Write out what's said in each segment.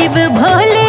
शिव भोले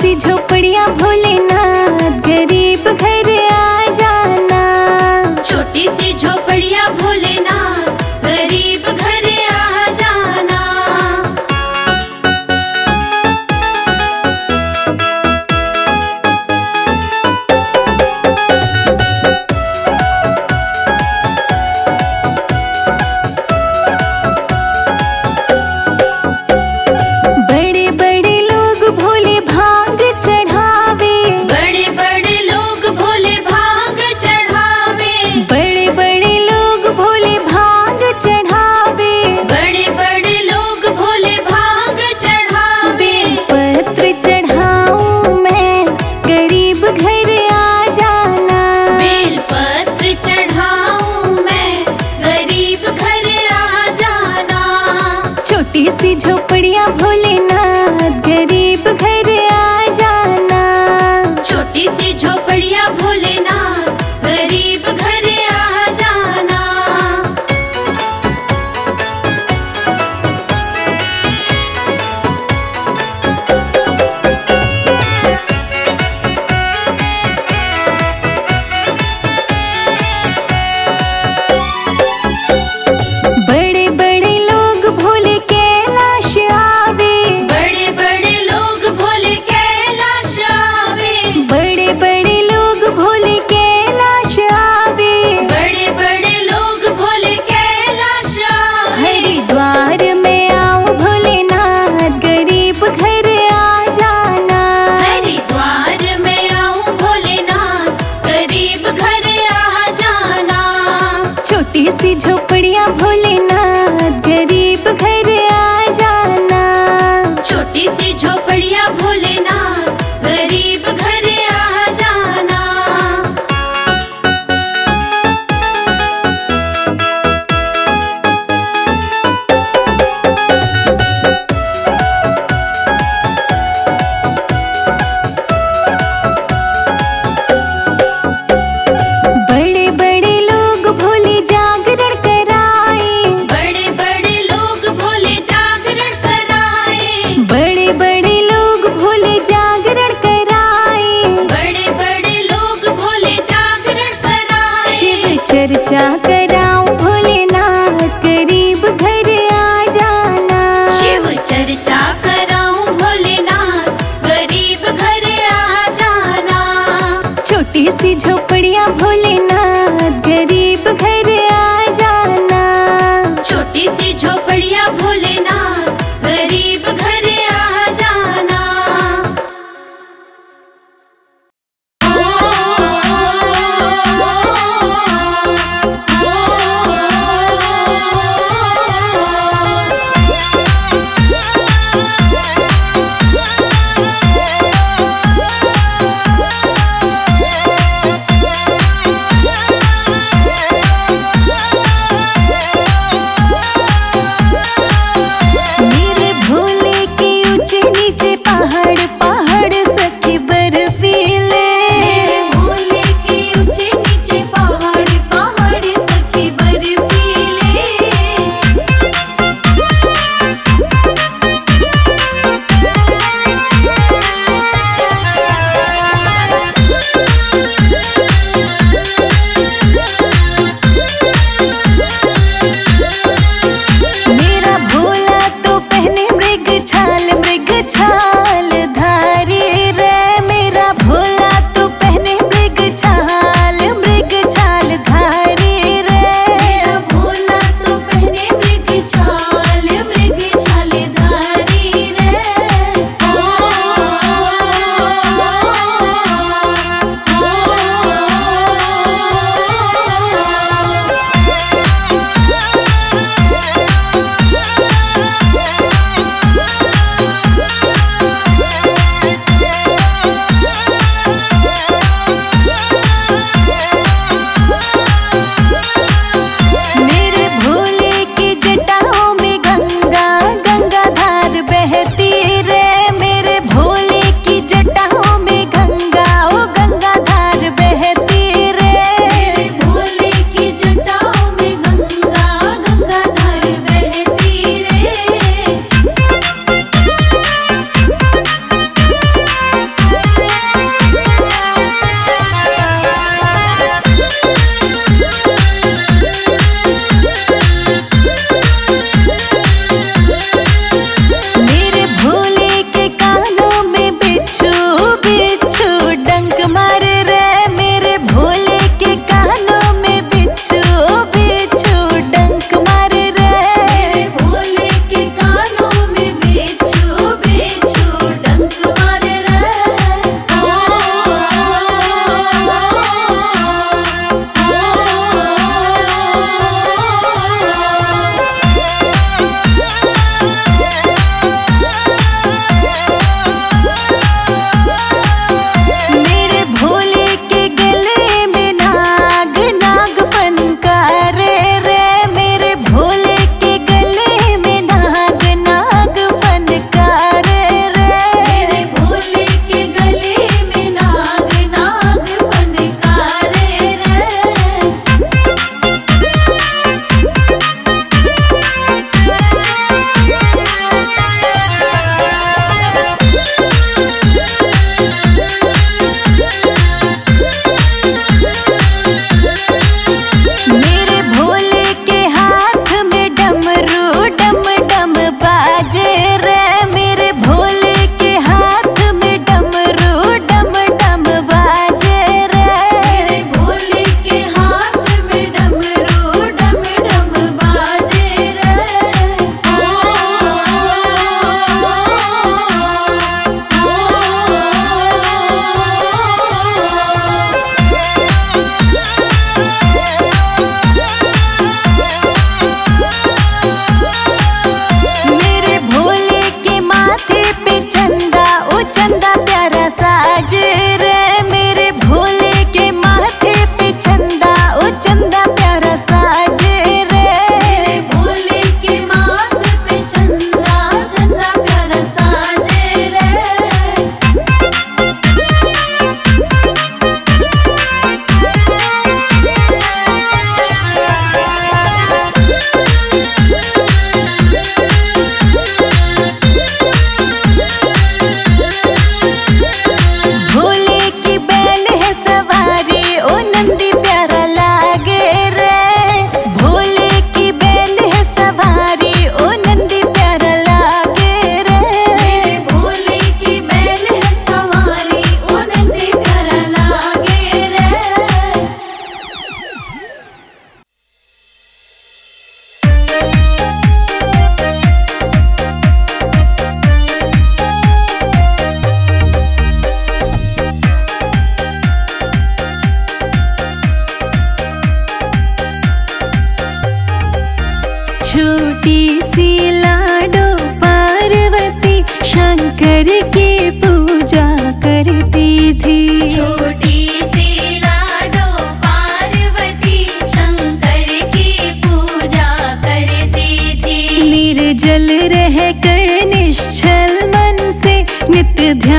सी झोपड़िया भोलेनाथ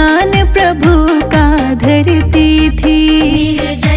ध्यान प्रभु का धरती थी।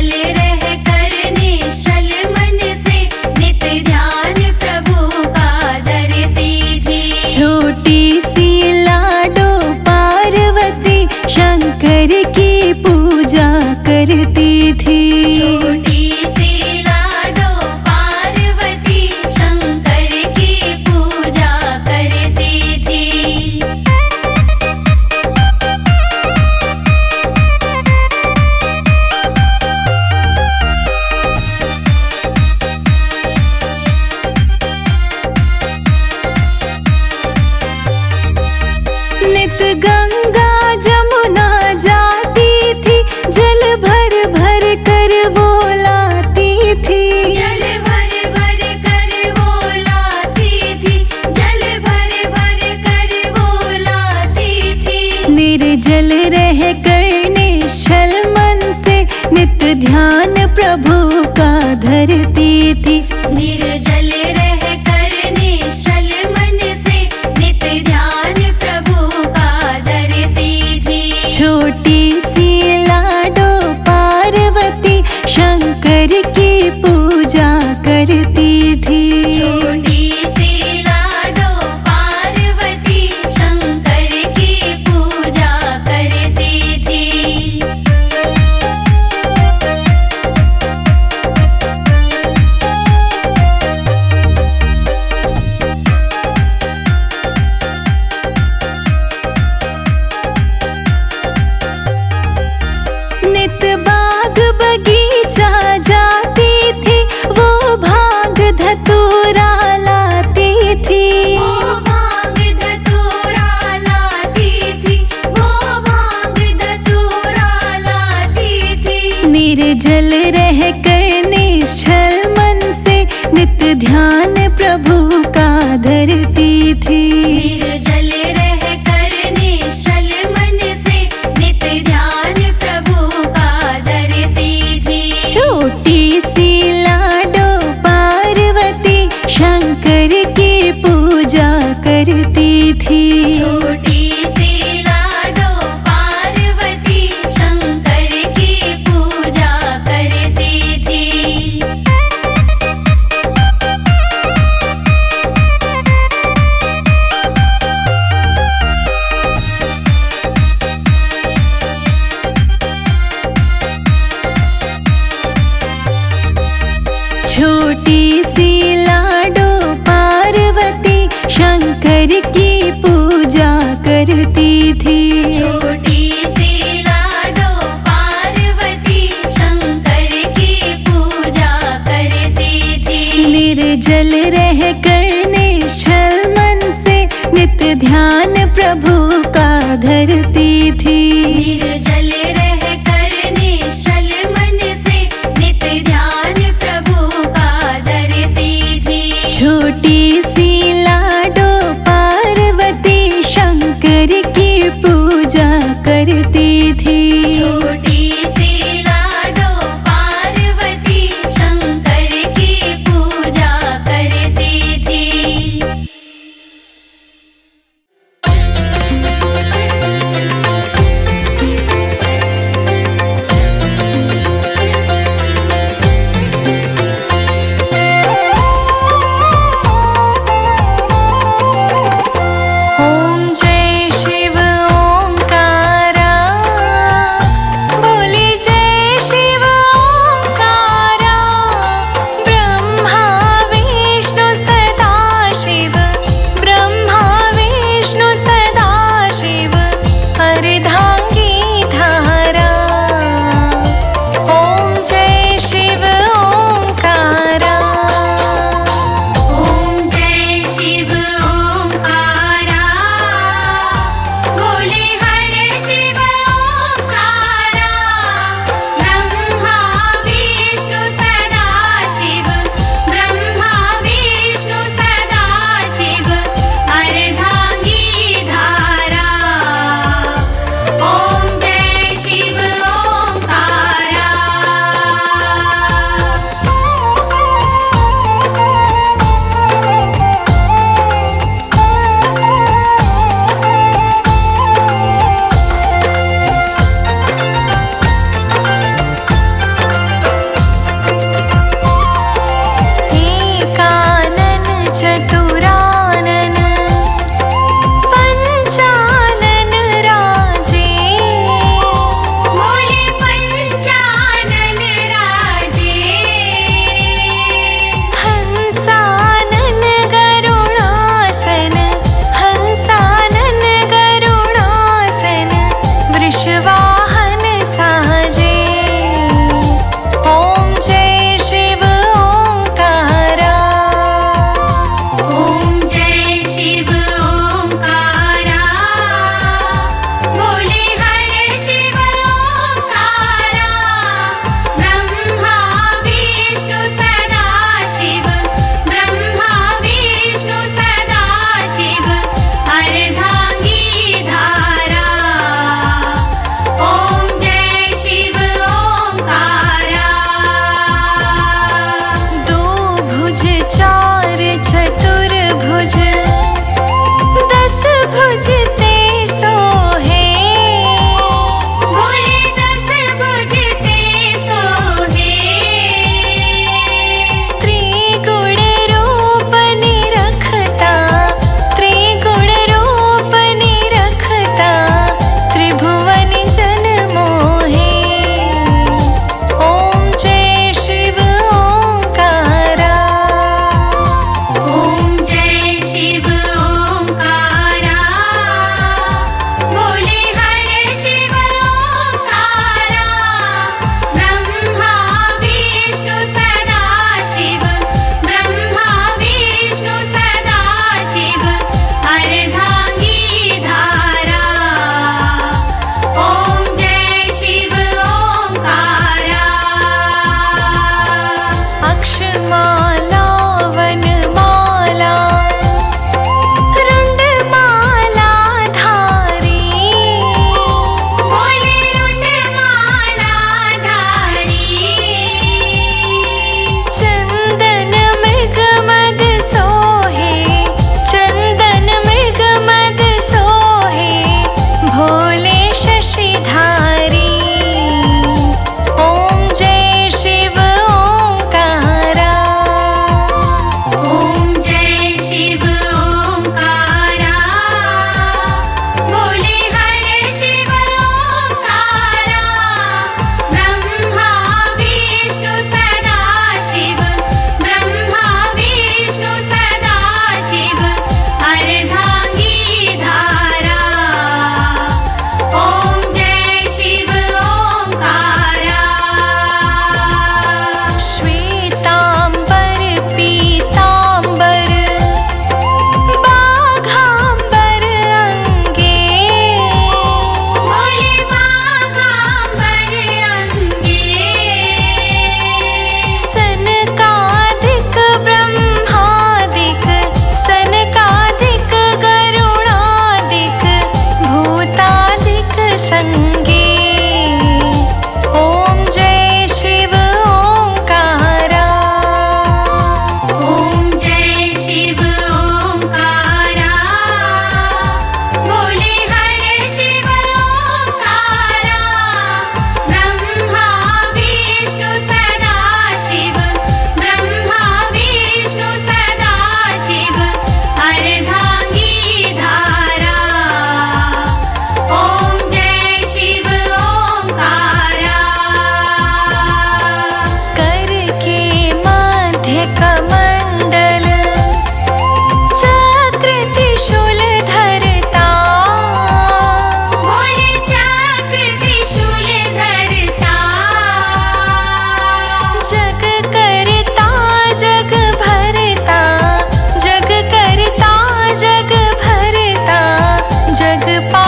Bye.